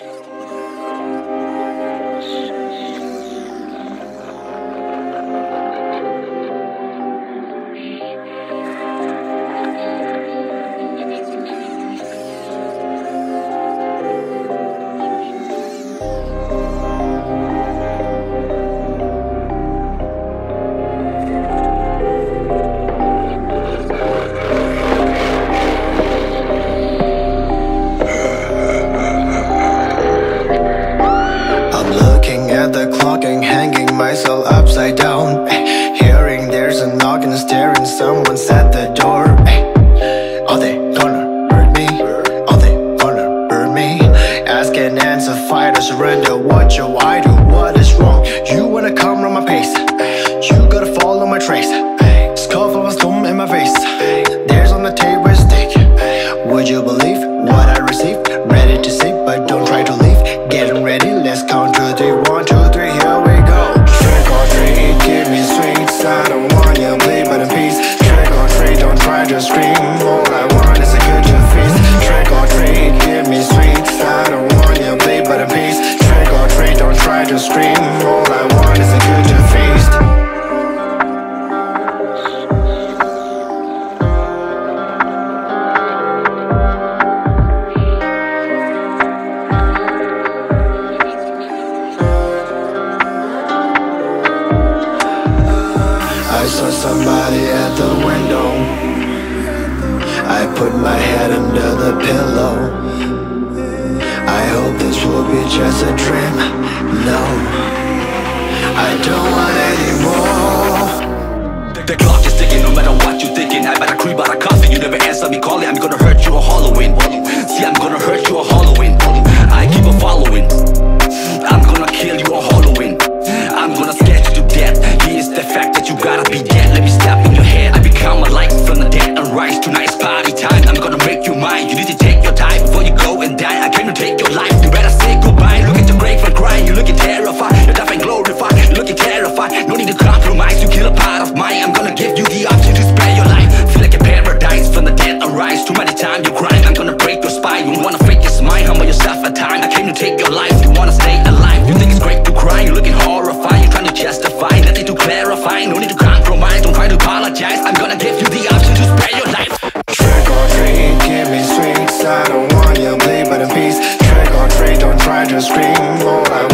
I'm surrender. What you I do? What saw somebody at the window. I put my head under the pillow. I hope this will be just a dream. No, I don't want any more. The clock is ticking, no matter what you're thinking. I better creep out of coffin. You never answer me calling. I'm gonna hurt you on Halloween. See, I'm gonna hurt you on Halloween. You need to take your time before you go and die. I came to take your life. You better say goodbye. Look at your grave and cry. You're looking terrified. You're and glorified. You're looking terrified. No need to compromise. You kill a part of mine. I'm gonna give you the option to spare your life. Feel like a paradise from the dead and rise. Too many times you crying. I'm gonna break your spine. You wanna fake your smile. Humble yourself at time. I came to take your life. You wanna stay alive. You think it's great to cry. You're looking horrified. You're trying to justify. Nothing to clarify. No need to compromise. Don't try to apologize. I'm gonna give you the try to scream. All I